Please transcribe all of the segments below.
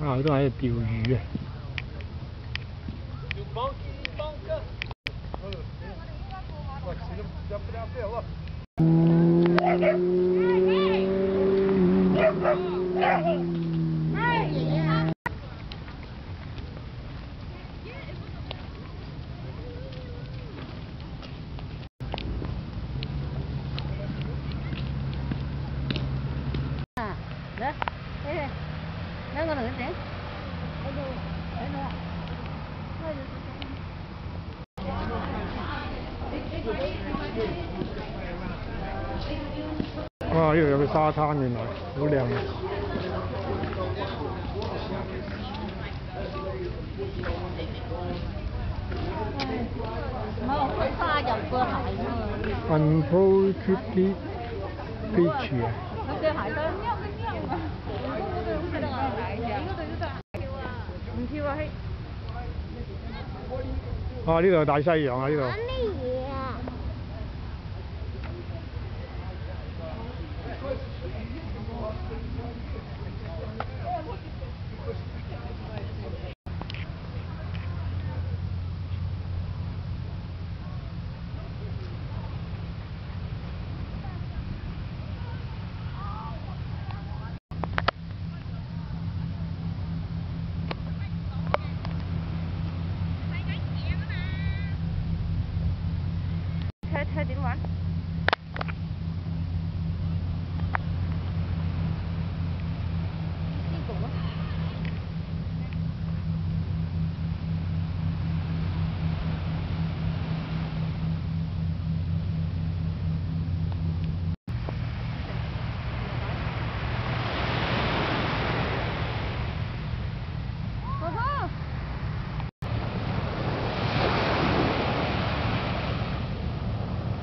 啊，都喺度釣魚啊！啊，来，哎，两个人整，哎呦，哎呦，哎呦。哇！呢度有個沙灘，原來好靚啊！冇好沙入個鞋喎，Unprotected beach 啊！佢對鞋得。唔跳啊，嘿！啊！呢度大西洋啊！呢度咩嘢啊？睇睇點玩？呢個咯。哥哥。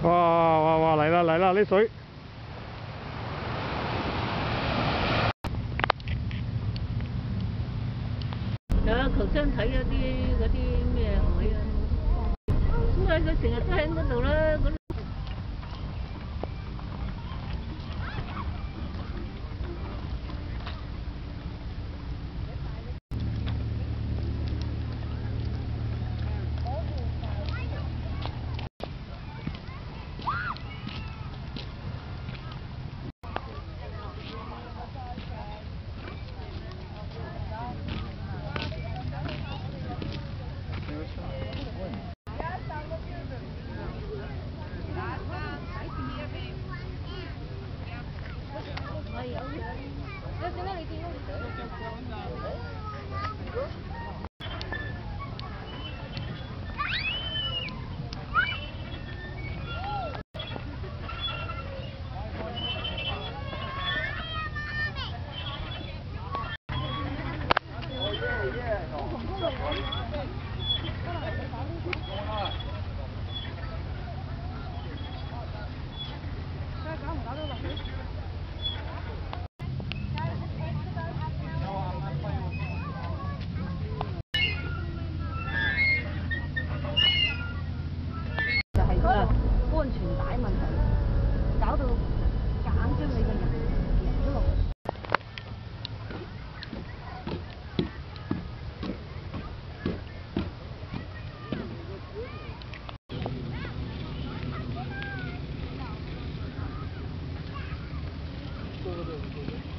哇哇哇！嚟啦嚟啦！啲水有啊，求生睇嗰啲嗰啲咩海啊，咁啊佢成日都喺嗰度啦，对对对对。